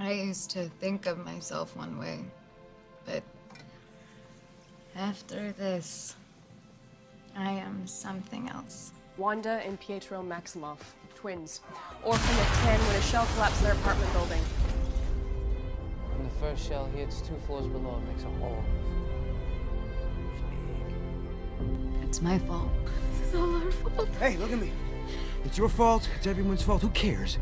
I used to think of myself one way, but after this, I am something else. Wanda and Pietro Maximoff, twins. orphaned at 10 when a shell collapsed in their apartment building. When the first shell hits two floors below, it makes a hole. It's my fault. This is all our fault. Hey, look at me. It's your fault. It's everyone's fault. Who cares?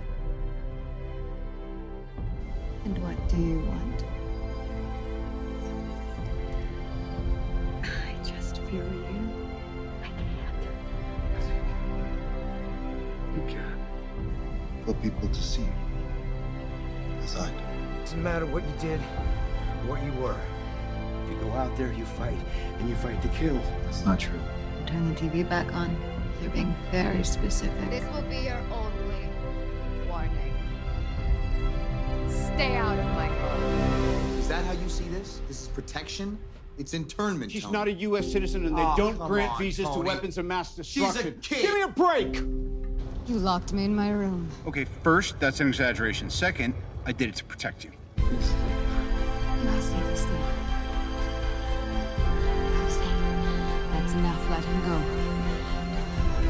And what do you want? I just feel you. I can't. You can. For people to see. As I do. Doesn't matter what you did, or what you were. If you go out there, you fight, and you fight to kill. That's not true. Turn the TV back on. You're being very specific. This will be your only Stay out of my home. Is that how you see this? This is protection? It's internment. She's Tony. not a U.S. citizen, and they Oh, don't grant on, visas Tony. to weapons of mass She's a destruction. kid. Give me a break. You locked me in my room. Okay, first, that's an exaggeration. Second, I did it to protect you. You asked me to sleep. Rosie, that's enough. Let him go.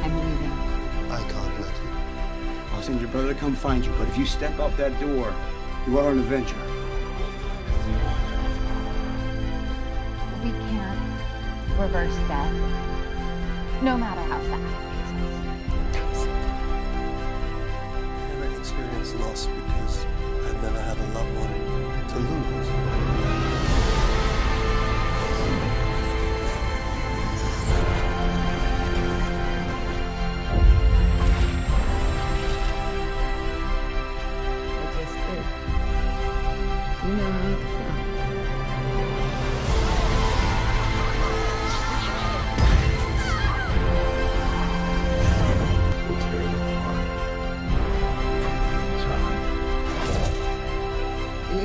I'm leaving. I can't let you. I'll send your brother to come find you, but if you step out that door, you are an Avenger. We can't reverse death, no matter how fast. it makes us. Never experienced loss because I've never had a loved one to lose.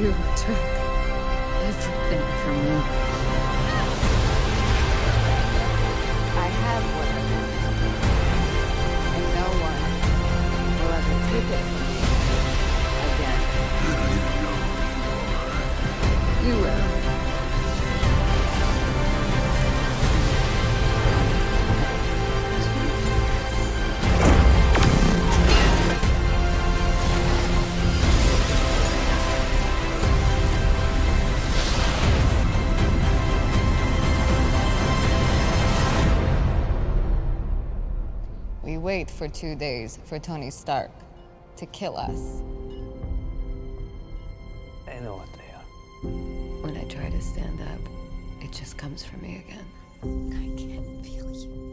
You took everything from me. I have what I want. And no one will ever take it from me again. I don't even know You will. Wait for two days for Tony Stark to kill us. I know what they are. When I try to stand up, it just comes for me again. I can't feel you. It felt like